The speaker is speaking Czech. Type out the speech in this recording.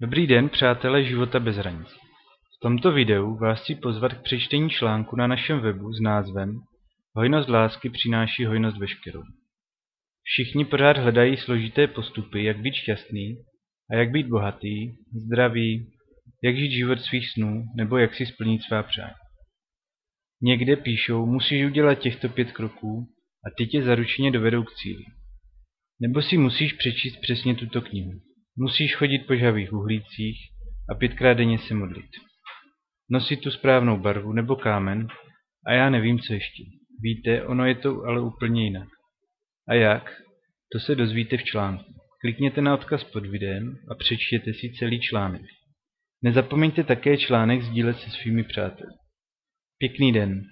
Dobrý den, přátelé života bez hranic. V tomto videu vás chci pozvat k přečtení článku na našem webu s názvem Hojnost lásky přináší hojnost veškerou. Všichni pořád hledají složité postupy, jak být šťastný a jak být bohatý, zdravý, jak žít život svých snů nebo jak si splnit svá přání. Někde píšou, musíš udělat těchto pět kroků a ty tě zaručeně dovedou k cíli. Nebo si musíš přečíst přesně tuto knihu. Musíš chodit po žavých uhlících a pětkrát denně se modlit. Nosit tu správnou barvu nebo kámen a já nevím, co ještě. Víte, ono je to ale úplně jinak. A jak? To se dozvíte v článku. Klikněte na odkaz pod videem a přečtěte si celý článek. Nezapomeňte také článek sdílet se svými přáteli. Pěkný den.